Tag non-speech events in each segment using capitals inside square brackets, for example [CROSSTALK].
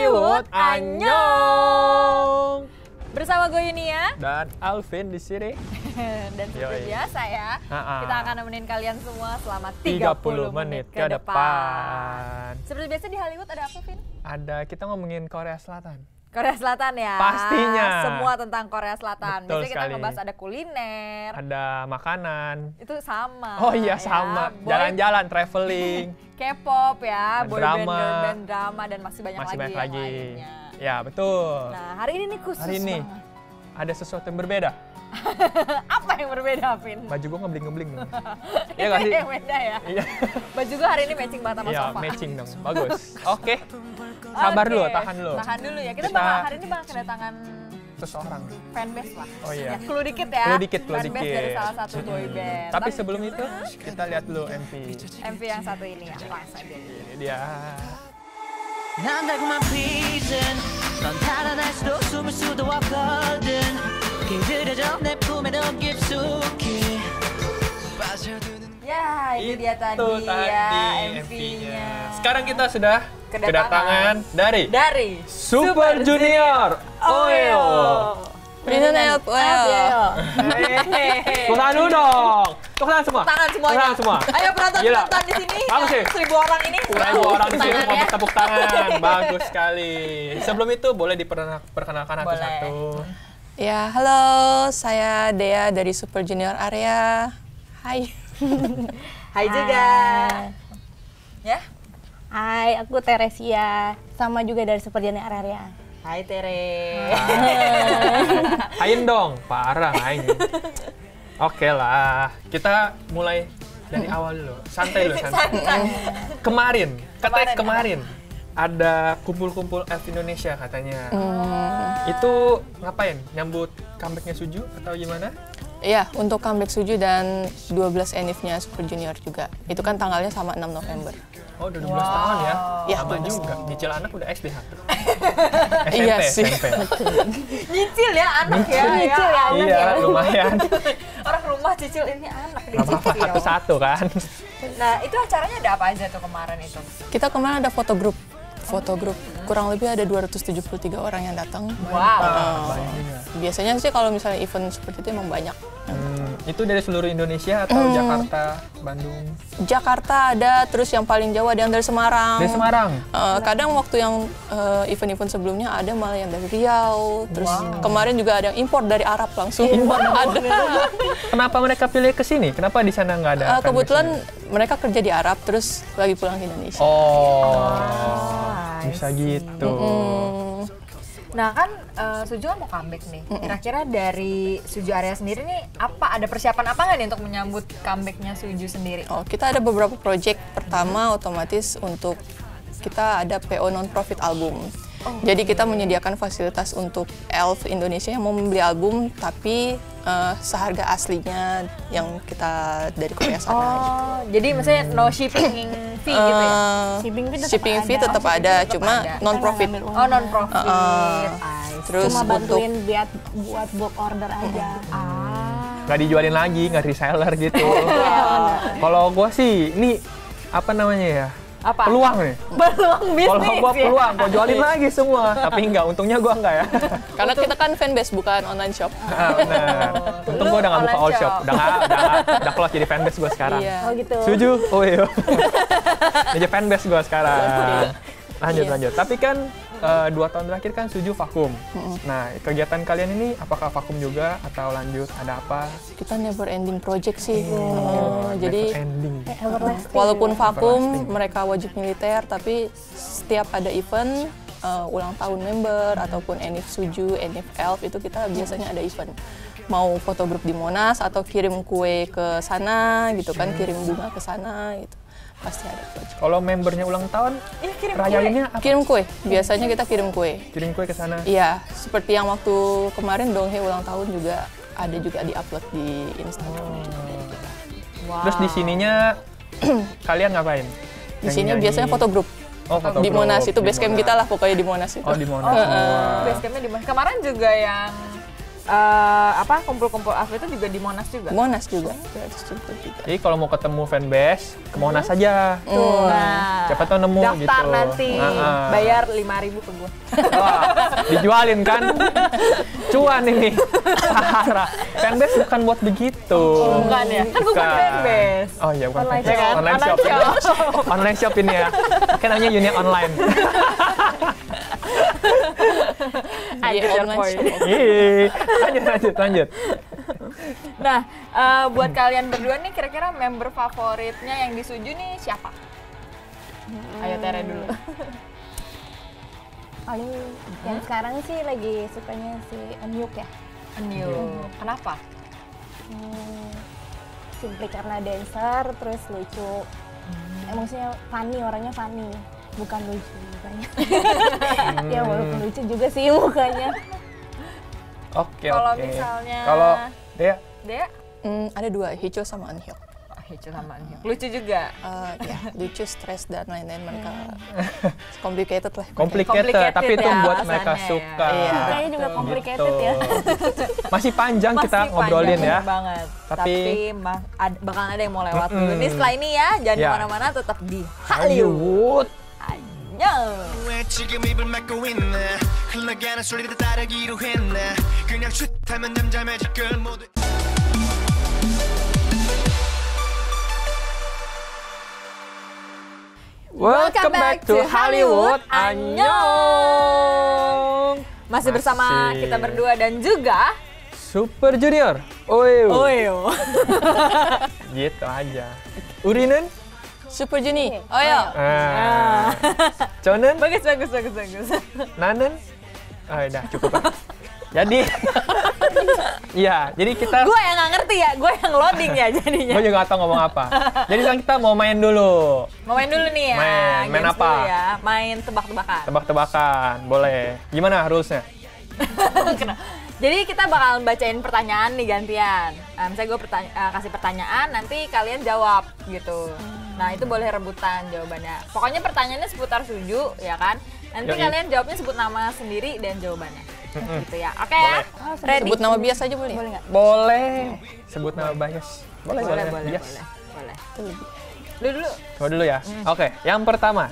Hollywood. Annyeong. Bersama gue Yunia Dan Alvin di sini. [LAUGHS] dan seperti biasa ya, Ha-ha. kita akan nemenin kalian semua selama 30 30, menit ke depan. Seperti biasa di Hollywood ada apa, Vin? Ada kita ngomongin Korea Selatan. Korea Selatan ya. Pastinya. Semua tentang Korea Selatan. Betul Biasanya kita sekali. ngebahas ada kuliner. Ada makanan. Itu sama. Oh iya ya. sama. Jalan-jalan, traveling. [LAUGHS] K-pop ya, Dan boy drama. band, girl band drama dan masih banyak Masih lagi banyak yang lagi. lainnya. Ya betul. Nah, hari ini nih khusus Hari ini banget. ada sesuatu yang berbeda. [LAUGHS] Apa yang berbeda, Vin? Baju gua ngebling-ngebling nih. [LAUGHS] Iya gak sih? yang beda ya. Iya. Baju gue hari ini matching banget sama Iya, sofa. matching dong. Bagus. Oke. Sabar Oke, dulu, tahan dulu. Tahan dulu ya. Kita, Kita- bakal hari ini bakal kedatangan Seseorang. fanbase lah. Oh iya. Ya, clue dikit ya. Clue dikit, clue fanbase dikit. dari salah satu boy Hmm. band. Tapi sebelum itu [LAUGHS] kita lihat dulu MV. MV yang satu ini ya. Langsung aja. Ini dia. 난 달콤한 prison 넌 달아날 수도 숨을 수도 없거든 길들여져 내 품에 더 깊숙이 빠져드는 Ya, itu dia tadi Itu tadi ya MV-nya. MV-nya. Sekarang kita sudah Kedatangan. kedatangan dari dari Super Junior Oeo. Prinon Help Tepuk tangan dulu dong. Tepuk tangan semua. Tangan semuanya. Tepuk tangan semua. Ayo penonton Gila. penonton di sini. Bagus ya, sih. Seribu orang ini. Seribu orang di sini Tangan mau ya. bertepuk tangan. Bagus sekali. [LAUGHS] Sebelum itu boleh diperkenalkan satu-satu. Ya, halo, saya Dea dari Super Junior Area. Hai. [LAUGHS] Hai juga. Ya. Hai, aku Teresia, sama juga dari Super Junior Area. Hai Tere. [LAUGHS] Hain dong, parah Hain. Oke lah, kita mulai dari awal dulu. Santai dulu, santai. Kemarin, katanya kemarin ada kumpul-kumpul elf Indonesia katanya. Itu ngapain? Nyambut comebacknya Suju atau gimana? Iya, untuk comeback Suju dan 12 enif-nya Super Junior juga. Itu kan tanggalnya sama 6 November. Oh, udah 12 tahun ya? Iya, Sama 12 juga. Nyicil anak udah SD ha? [LAUGHS] Iya sih. SMP. Nyicil ya anak ya. Nyicil ya, anak Iya, lumayan. [LAUGHS] Orang rumah cicil ini anak Gak apa-apa, dicicil. satu-satu kan. Nah, itu acaranya ada apa aja tuh kemarin itu? Kita kemarin ada foto grup. Foto grup kurang lebih ada 273 orang yang datang. Wow. Eh, biasanya sih kalau misalnya event seperti itu emang banyak. Hmm, itu dari seluruh Indonesia atau Hmm. Jakarta, Bandung? Jakarta ada, terus yang paling jauh ada yang dari Semarang. Dari Semarang? Eh, kadang waktu yang eh, event-event sebelumnya ada malah yang dari Riau. Terus kemarin juga ada yang impor dari Arab langsung. [LAUGHS] ada. Kenapa mereka pilih ke sini? Kenapa di sana nggak ada? Eh, fanbase-nya? kebetulan mereka kerja di Arab terus lagi pulang ke Indonesia. Oh, I bisa gitu. Hmm, Nah kan eh, Suju kan mau comeback nih. Kira-kira dari Suju area sendiri nih apa ada persiapan apa nggak nih untuk menyambut comebacknya Suju sendiri? Oh, kita ada beberapa project. Pertama otomatis untuk kita ada PO non profit album. Jadi kita menyediakan fasilitas untuk Elf Indonesia yang mau membeli album tapi eh, seharga aslinya yang kita dari Korea sana. Oh, jadi maksudnya no shipping fee gitu ya? Eh, Shipping fee tetap shipping fee ada. tetap ada, cuma ada. non profit. Kan nggak ngambil Oh, non profit. Eh, I see. Terus Cuma untuk bantuin buat buat book order aja. Ah. Nggak dijualin lagi, nggak reseller gitu. [LAUGHS] Kalau gua sih, ini apa namanya ya? Apa? Peluang nih. [LAUGHS] Peluang bisnis Kalau gua ya? peluang, gua jualin lagi semua. [LAUGHS] Tapi enggak, untungnya gua enggak ya. [LAUGHS] karena kita kan fanbase bukan online shop. Ah, benar. Untung gua udah nggak buka Online all shop. shop. Udah nggak, udah, udah close jadi fanbase gua sekarang. Iya. Oh gitu. Setuju? Oh iya. Jadi fanbase gue sekarang. Lanjut, Iya. lanjut. Tapi kan eh, dua tahun terakhir kan Suju vakum. Nah, kegiatan kalian ini apakah vakum juga atau lanjut? Ada apa? Kita never ending project sih. Eh, jadi Never ending. Walaupun vakum mereka wajib militer tapi setiap ada event uh, ulang tahun member ataupun enif suju enif elf itu kita biasanya ada event mau foto grup di monas atau kirim kue ke sana gitu kan kirim bunga ke sana gitu pasti ada project Kalau membernya ulang tahun, Ih, kirim rayainnya apa? kirim kue biasanya kita kirim kue Kirim kue ke sana. iya seperti yang waktu kemarin donghe ulang tahun juga ada juga di upload di Instagram dari kita. Wow. Terus di sininya [CLEARS THROAT] kalian ngapain? di sini biasanya foto grup Oh, foto di Monas itu di base camp Monas. kita lah pokoknya di Monas itu Oh, di Monas semua. Base campnya di mana? Kemarin juga yang eh, apa kumpul-kumpul AV itu juga di Monas juga. Monas juga juga Jadi kalau mau ketemu fanbase, ke Monas aja. Tuh. Nah, Siapa tahu nemu daftar gitu. nanti Ah, ah. bayar 5000 ke gua. Wah, dijualin kan? Cuan ini. Parah. Fanbase bukan buat begitu. Bukan ya? Kan bukan fanbase. Oh iya, bukan Online fanbase. shop. Online Online shop. Online shop ini ya. Kan namanya Unia Online. Iya, your point. shop. Ih, lanjut, lanjut, lanjut. Nah, eh, buat kalian berdua nih kira-kira member favoritnya yang disuju nih siapa? Ayo Tere dulu. Paling yang sekarang sih lagi sukanya si Enyuk ya. New. Kenapa? Hmm, simply karena dancer, terus lucu. Emosinya funny, orangnya funny. Bukan lucu mukanya. [LAUGHS] ya walaupun lucu juga sih mukanya. Oke, oke. Kalau misalnya- Kalau Dea, Dea? Hmm, ada dua Hicho sama Anhyuk Oh, Hicu sama New. Lucu juga. Eh, ya lucu stres dan lain-lain mereka [LAUGHS] complicated lah complicated, Complicated tapi itu ya membuat mereka alasannya suka. Iya. Mukanya juga complicated Gitu. ya. [LAUGHS] Masih panjang kita Masih ngobrolin panjang ya. banget. Tapi- Tapi, ma- ad- bakal ada yang mau lewat dulu. Ini setelah ini ya, jangan Ya. ke mana-mana, tetap di Hollywood. Ayo. 왜 지금 입을 막고 있나 흘러가는 소리를 따르기로 했나 그냥 슛하면 잠잠해질 걸 모두 Welcome back to Hollywood. Annyeong. Masih bersama Masih. kita berdua dan juga Super Junior. Oyo. Oyo. [LAUGHS] Gitu aja. Urinen? Super Juni oh ya Ah. Chonen? bagus, bagus, bagus, bagus. Nanen? Ah, udah cukup lah. [LAUGHS] Jadi, iya, jadi kita, gue yang nggak ngerti ya, gue yang loading ya jadinya. gue juga gak tau ngomong apa. Jadi sekarang kita mau main dulu, Mau main dulu nih ya. Main. Main apa? ya. Main tebak-tebakan. tebak-tebakan, boleh. Gimana rulesnya? [LAUGHS] Jadi kita bakal bacain pertanyaan nih gantian. Nah, misalnya gue pertanya- eh, kasih pertanyaan, nanti kalian jawab gitu. Nah itu boleh rebutan jawabannya. Pokoknya pertanyaannya seputar suju, ya kan? Nanti Yoi. kalian jawabnya sebut nama sendiri dan jawabannya. Gitu ya. Oke ya? Ready? sebut nama biasa aja boleh Boleh nggak? Boleh. Sebut nama bias. Boleh, boleh, boleh. boleh, Bias. boleh, boleh. Lebih. Dulu dulu. Coba dulu ya. Oke, yang pertama.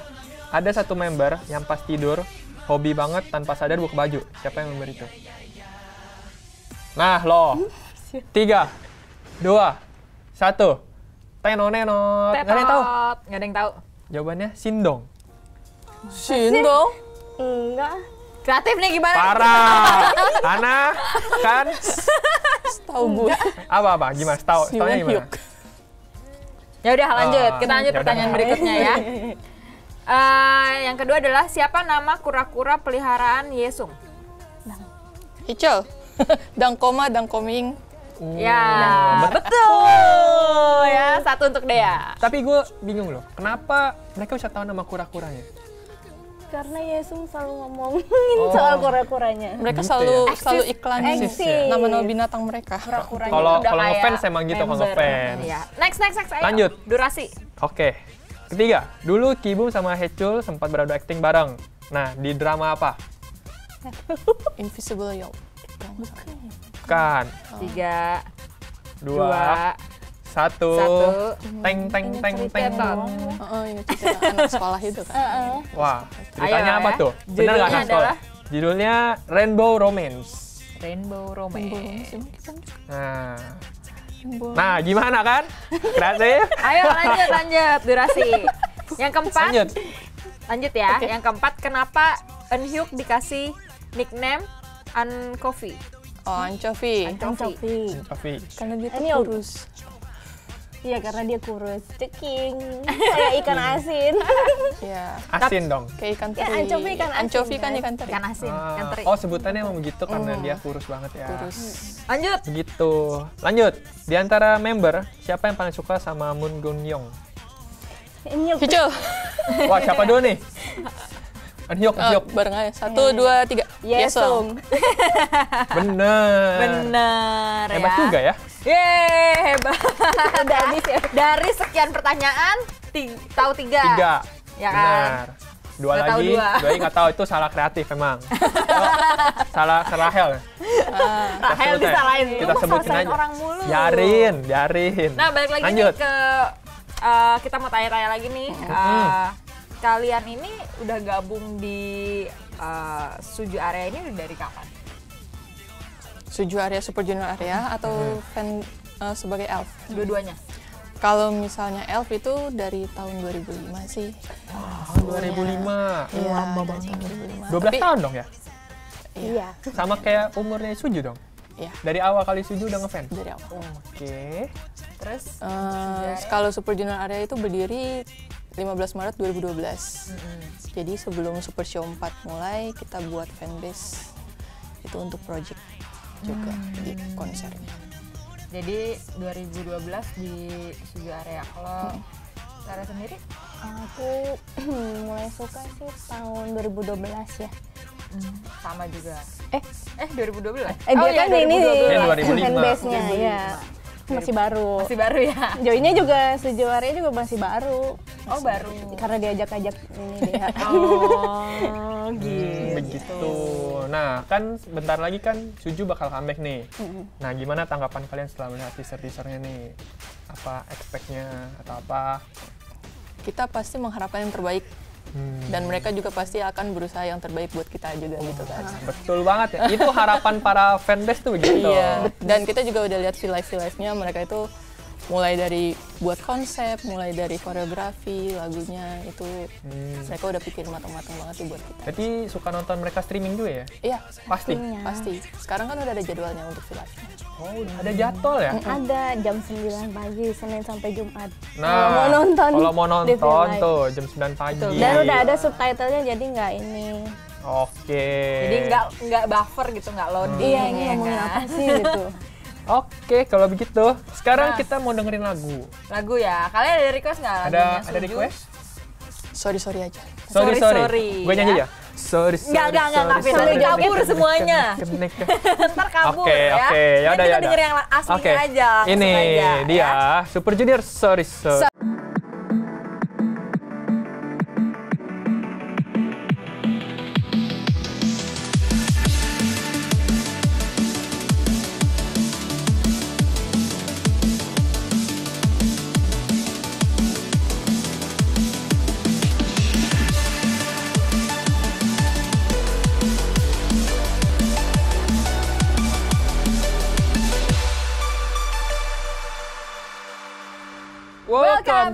Ada satu member yang pas tidur, hobi banget tanpa sadar buka baju. Siapa yang member itu? Nah, lo. Tiga, dua, satu. Tenonenot. Nggak ada yang tahu. Nggak ada yang tahu. Jawabannya Sindong. Sindong Enggak. Kreatif nih gimana? Parah. [LAUGHS] Ana, kan? tahu gue Apa-apa? Gimana? Tahu, Won gimana? Ya udah lanjut. Ah, Kita lanjut ya pertanyaan berikutnya ya. [LAUGHS] Eh, yang kedua adalah siapa nama kura-kura peliharaan Yesung? Hicho [LAUGHS] Dangkoma Dangkoming Ya, betul. Ya, satu untuk Dea. Tapi gue bingung loh, kenapa mereka bisa tahu nama kura-kuranya? Karena Yesung selalu ngomongin soal kura-kuranya. mereka Gitu selalu ya? selalu Eksis. nama-nama binatang mereka Kura-kuranya. Kalau Udah kalau kayak ngefans emang gitu kalau ngefans. Iya. Next, next, next. Ayo. Lanjut. Durasi. Oke. Ketiga, dulu Kibum sama Hechul sempat beradu akting bareng. Nah, di drama apa? Invisible Yolk Kan. Tiga, Dua, dua, satu. satu. Teng teng Ini teng teng. ini cerita anak sekolah itu kan. Wah, ceritanya Ayo, apa ya. tuh? Bener nggak anak sekolah? Judulnya Rainbow Romance. Rainbow Romance. Nah, nah gimana kan? Kreatif? Ayo lanjut, lanjut. Durasi. Yang keempat. Lanjut. Lanjut ya. Yang keempat, kenapa Eunhyuk dikasih nickname Uncoffee? Oh anchovy Anchovy. Coffee. karena dia tuh kurus Iya karena dia kurus. Ceking. Kayak ikan asin. [LAUGHS] ya Asin dong. kayak ikan Ya, teri anchovy ikan asin, anchovy kan kan? ikan teri Ikan asin, ikan Ah, teri. oh sebutannya emang begitu karena dia kurus banget ya. kurus Lanjut. Begitu. Lanjut. Di antara member, siapa yang paling suka sama Moon Gun Young? Yuk. Hicho Wah, siapa dulu nih? [LAUGHS] Eunhyuk, Eh, Eunhyuk. bareng aja satu dua tiga Yesung. Bener. Bener Hebat ya. juga ya. Yeay, hebat. Udah habis ya. Dari sekian pertanyaan, ti- tahu tiga. Tiga. Ya kan? Benar. dua Nggak tahu lagi, dua. dua lagi nggak tahu itu salah kreatif emang. [LAUGHS] salah Rahel. Rahel Kita- disalahin. Kita Lu sebutin aja. orang mulu. Biarin, biarin. Nah, balik lagi Lanjut. nih ke eh, kita mau tanya-tanya lagi nih. Eh, kalian ini udah gabung di eh, Suju area ini dari kapan? Suju area Super Junior area atau Hmm. fan eh, sebagai elf. Dua-duanya. Kalau misalnya elf itu dari tahun 2005 sih. Tahun 2005. Iya, tahun 2005. 12 Tapi- tahun dong ya? Iya. Sama kayak umurnya Suju dong? Iya, Dari awal kali Suju udah ngefans? dari awal. Oke. Terus Eh, kalau Super Junior area itu berdiri 15 Maret 2012. Jadi sebelum Super Show 4 mulai, kita buat fanbase itu untuk project juga di konsernya. jadi 2012 di Suju area. Kalau Sarah sendiri? Aku [CLEARS THROAT] mulai suka sih tahun 2012 ya. Sama juga. Eh, Eh 2012? eh Oh dia iya, kan ini 2012. Dia 2005. fanbase-nya ya. Masih baru. Masih baru ya. Joinnya juga sejuaranya juga masih baru. Oh baru. Karena diajak-ajak ini dia. [LAUGHS] Oh gitu. Hmm, begitu. Nah, kan bentar lagi kan Suju bakal comeback nih. Nah, gimana tanggapan kalian setelah melihat teaser-teasernya nih? Apa expect-nya atau apa? Kita pasti mengharapkan yang terbaik Hmm, dan mereka juga pasti akan berusaha yang terbaik buat kita juga gitu kan. betul banget ya. Itu harapan para fanbase tuh begitu. Iya, dan kita juga udah lihat feel live-nya mereka itu mulai dari buat konsep, mulai dari koreografi, lagunya itu Hmm. mereka udah pikir matang-matang banget sih buat kita. Jadi suka nonton mereka streaming juga ya? Iya, Pasti. pasti. Sekarang kan udah ada jadwalnya untuk live-nya. Oh, udah ada jadwal ya? Ada jam 9 pagi, Senin sampai Jumat. Nah, Kalau mau nonton, kalau mau nonton tuh jam 9 pagi. Dan udah ada subtitlenya jadi nggak ini. Oke. Jadi nggak nggak buffer gitu, nggak loading. Iya ini ya ngomongin kan? apa sih gitu. [LAUGHS] Oke, kalau begitu, sekarang Nah. kita mau dengerin lagu. Lagu ya. Kalian ada request nggak? Ada ada request? Sorry sorry aja. Sorry, sorry, Gue nyanyi ya. ya. Sorry, sorry. Nggak, nggak, nggak, nggak, sorry, sorry, Kabur semuanya. [LAUGHS] Ntar kabur Oke, ya. oke, ya Nanti udah kita ya denger yang aslinya Oke, aja. Ini aja, dia ya. Super Junior Sorry Sorry.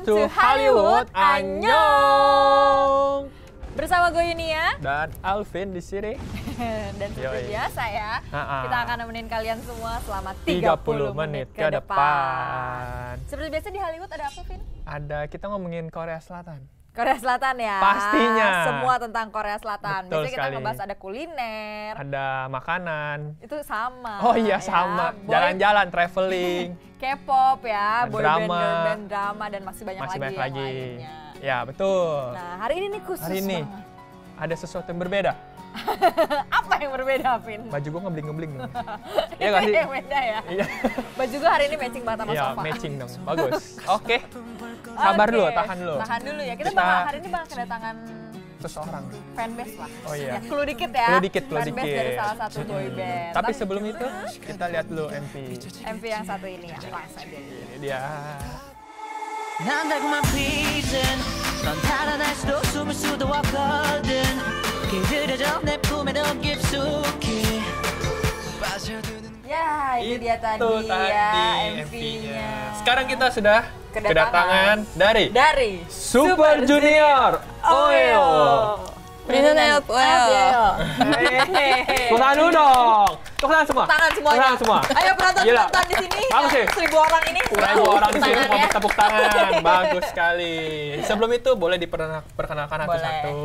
To Hollywood. Annyeong. Bersama gue Yunia Dan Alvin di sini. [LAUGHS] dan seperti biasa ya, Ha-ha. kita akan nemenin kalian semua selama 30 30, menit ke depan. Seperti biasa di Hollywood ada apa, Vin? Ada kita ngomongin Korea Selatan. Korea Selatan ya. Pastinya. Semua tentang Korea Selatan. Betul Biasanya kita sekali. ngebahas ada kuliner. Ada makanan. Itu sama. Oh iya ya. sama. Jalan-jalan, [LAUGHS] traveling. K-pop ya, boy drama. band, girl band, drama dan masih banyak Masih lagi banyak yang lagi. lainnya. Ya betul. Nah, hari ini nih khusus Hari ini banget. ada sesuatu yang berbeda. [LAUGHS] Apa yang berbeda, Vin? Baju gue ngebling-ngebling. [LAUGHS] Iya gak sih? yang beda ya. Iya. Baju gue hari ini matching banget sama Iya, sofa. matching dong. Bagus. Oke. Sabar Oke, dulu, tahan dulu. Tahan dulu ya. Kita, Kita- bakal hari ini bakal kedatangan Seseorang. fanbase lah. Oh iya. Ya, clue dikit ya. Clue dikit, clue fanbase dikit. dari salah satu boy band. Tapi sebelum itu kita lihat dulu MV. MV yang satu ini ya, langsung aja. Ini dia. 난 달콤한 피진 넌 달아날 수도 숨을 수도 없거든 길들여져 내 품에 더 깊숙이 빠져드는 Ya, ini dia tadi Itu ya tadi MV-nya. Sekarang kita sudah Kedatangan. kedatangan dari dari Super Junior Oeo. Reunion Elf, well. Tepuk tangan dulu dong. Tepuk tangan semua. Tangan semuanya. Tepuk tangan semua. Ayo penonton Gila. penonton di sini. Bagus sih. Seribu orang ini. Seribu orang di sini mau ya. tepuk tangan. [LAUGHS] Bagus sekali. Sebelum itu boleh diperkenalkan satu-satu.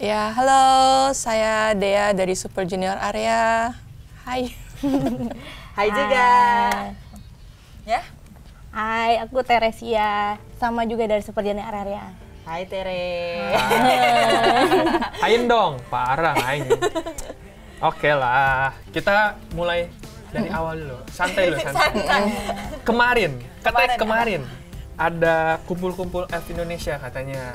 Ya, halo, saya Dea dari Super Junior area. Hai. [LAUGHS] Hai juga. Ya. Hai, aku Teresia. Sama juga dari Super Junior Area. Hai Tere. Hain [LAUGHS] dong, parah Hain. Oke lah, kita mulai dari awal dulu. Santai dulu, santai. Kemarin, katanya Kemarin, kemarin. ada kumpul-kumpul Elf Indonesia katanya.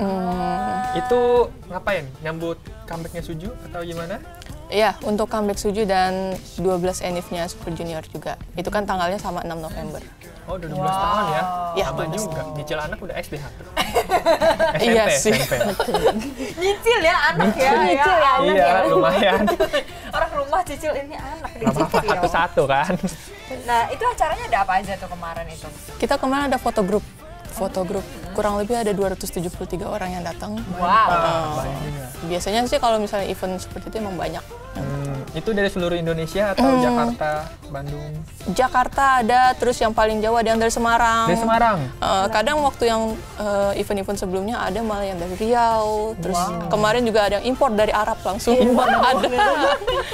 Itu ngapain? Nyambut comebacknya Suju atau gimana? Iya, untuk comeback Suju dan 12 enif-nya Super Junior juga. Itu kan tanggalnya sama 6 November. Oh, udah 12 tahun ya? Iya, Lama 12 juga. Nyicil anak udah SD hampir. [LAUGHS] Iya sih. SMP. Nyicil ya anak ya. Nyicil ya, anak Iya, lumayan. [LAUGHS] Orang rumah cicil ini anak Gak apa-apa, dicicil. satu-satu kan. Nah, itu acaranya ada apa aja tuh kemarin itu? Kita kemarin ada foto grup. Foto grup kurang lebih ada 273 orang yang datang. Wow. Biasanya sih kalau misalnya event seperti itu emang banyak. Hmm, itu dari seluruh Indonesia atau Hmm. Jakarta, Bandung? Jakarta ada, terus yang paling jauh ada yang dari Semarang. Dari Semarang. Eh, kadang waktu yang eh, event-event sebelumnya ada malah yang dari Riau. Terus kemarin juga ada yang impor dari Arab langsung. [LAUGHS] ada.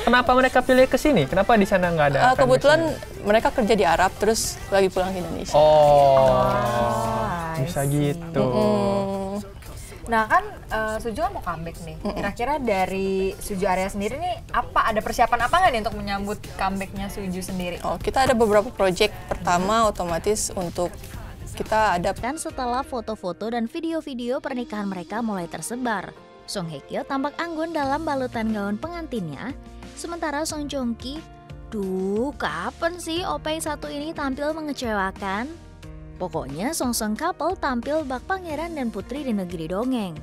Kenapa mereka pilih ke sini? Kenapa di sana nggak ada? Eh, fanbase-nya? kebetulan mereka kerja di Arab terus lagi pulang ke Indonesia. Oh, I bisa gitu. Hmm, Nah kan eh, Suju kan mau comeback nih. Kira-kira dari Suju area sendiri nih apa ada persiapan apa nggak nih untuk menyambut comebacknya Suju sendiri? Oh, kita ada beberapa project. Pertama otomatis untuk kita ada Dan setelah foto-foto dan video-video pernikahan mereka mulai tersebar, Song Hye Kyo tampak anggun dalam balutan gaun pengantinnya, sementara Song Joong Ki, duh kapan sih OP yang satu ini tampil mengecewakan? Pokoknya Song couple tampil bak pangeran dan putri di negeri dongeng.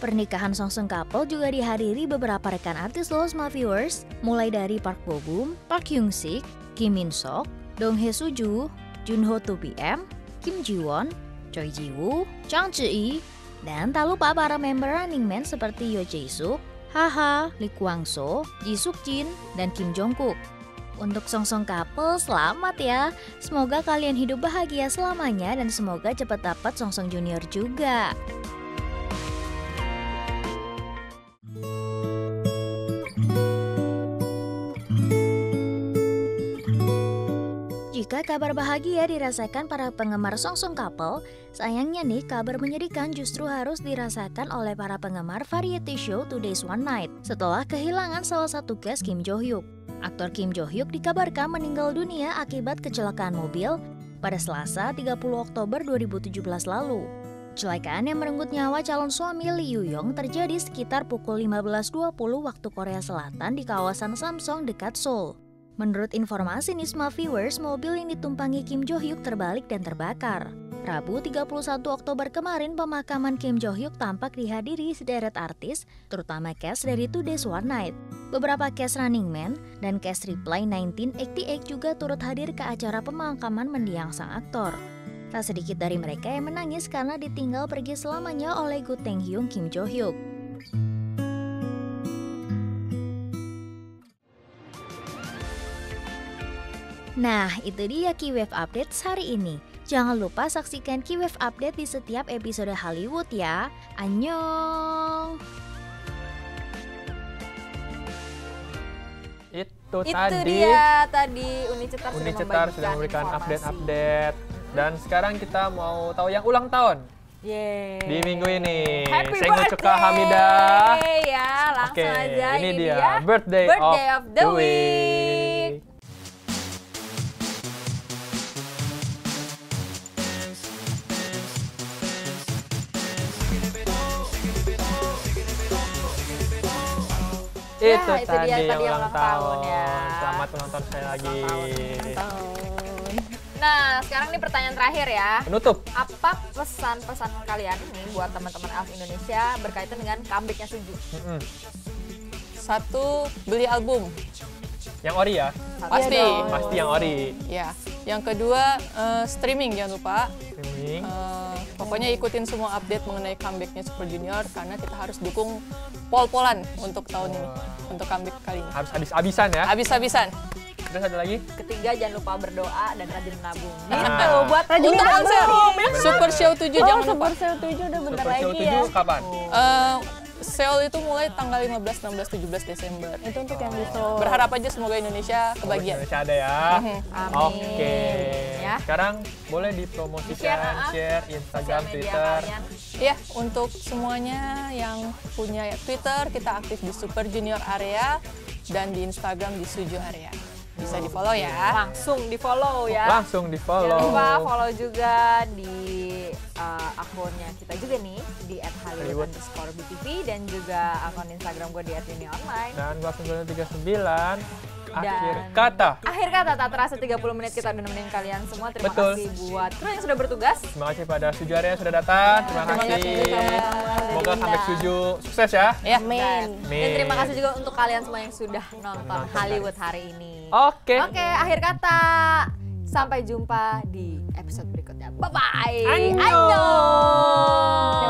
Pernikahan Song couple juga dihadiri beberapa rekan artis Smart Viewers, mulai dari Park Bo Gum, Park Hyung Sik, Kim Min Sok, Dong Hye Suju, Junho 2PM, Kim Ji Won, Choi Ji Woo, Chang Ji dan tak lupa para member Running Man seperti Yo Jae Suk, Haha, Lee Kwang So, Ji Suk Jin, dan Kim Jong Kook. Untuk Song Song couple, selamat ya. Semoga kalian hidup bahagia selamanya dan semoga cepat dapat Song Song Junior juga. Jika kabar bahagia dirasakan para penggemar Song Song couple, sayangnya nih kabar menyedihkan justru harus dirasakan oleh para penggemar variety show Today's One Night setelah kehilangan salah satu guest Kim Jo Hyuk. Aktor Kim Jo Hyuk dikabarkan meninggal dunia akibat kecelakaan mobil pada Selasa 30 Oktober 2017 lalu. Kecelakaan yang merenggut nyawa calon suami Lee Yoo Young terjadi sekitar pukul 15.20 waktu Korea Selatan di kawasan Samsung dekat Seoul. Menurut informasi Nisma Viewers, mobil yang ditumpangi Kim Jo Hyuk terbalik dan terbakar. Rabu 31 Oktober kemarin pemakaman Kim Jo Hyuk tampak dihadiri sederet artis, terutama cast dari Today's One Night. Beberapa cast Running Man dan cast Reply 1988 juga turut hadir ke acara pemakaman mendiang sang aktor. Tak sedikit dari mereka yang menangis karena ditinggal pergi selamanya oleh Gu Teng Hyung Kim Jo Hyuk. Nah, itu dia Kiwave Update hari ini. Jangan lupa saksikan Kiwave Update di setiap episode Hollywood ya. Annyeong! Itu, Itu tadi dia tadi Uni Cetar Uni sudah Cetar sudah memberikan update-update. Dan sekarang kita mau tahu yang ulang tahun Yeay. di minggu ini. Happy Saya birthday Ngucuka Hamida. ya langsung Oke, aja ini, ini, dia, dia birthday, birthday of, of the week. Ya, Itu, itu tadi dia tadi yang ulang ulang tahun, tahun. ya. Selamat ulang tahun sekali lagi. Nah, sekarang nih pertanyaan terakhir ya. Penutup. Apa pesan-pesan kalian nih buat teman-teman Elf Indonesia berkaitan dengan comebacknya Suju? Mm-mm. satu beli album. Yang ori ya? Pasti. Pasti yang ori. Ya. Yang kedua eh, streaming jangan lupa. Streaming. Eh, pokoknya ikutin semua update mengenai comebacknya Super Junior karena kita harus dukung pol-polan untuk tahun ini, untuk comeback kali ini. Harus habis-habisan ya. Habis-habisan. Terus ada lagi? Ketiga, jangan lupa berdoa dan rajin menabung. Nah. Gitu, buat Rajin Untuk menabung. konser Super Show 7 Oh, jangan lupa. Super Show 7 udah bentar Super Show lagi ya. 7 kapan? Eh, Seoul itu mulai tanggal 15, 16, 17 Desember. Itu untuk yang di Seoul. Berharap aja semoga Indonesia kebagian. Indonesia ada ya. Amin. Oke. Ya. Sekarang boleh dipromosikan, Di-share, ah. share Instagram, media Twitter. kalian. Ya, untuk semuanya yang punya Twitter, kita aktif di Super Junior Area dan di Instagram di Suju Area. Bisa di follow ya. Langsung di follow ya. Langsung di Jangan follow. lupa follow juga di uh, akunnya kita juga nih di Hollywood. @hollywood_btv dan juga akun Instagram gue di @online. Dan gua 939 akhir Dan- kata. Akhir kata tak terasa 30 menit kita udah nemenin kalian semua. Terima Betul. kasih buat kru yang sudah bertugas. Terima kasih pada Sujara yang sudah datang. Terima Terima kasih. Semoga comeback Suju sukses ya. Ya. Amin. Dan, Amin. dan terima kasih juga untuk kalian semua yang sudah nonton Hollywood hari ini. Oke. Oke, akhir kata. Sampai jumpa di episode berikutnya. Bye bye. Annyeong.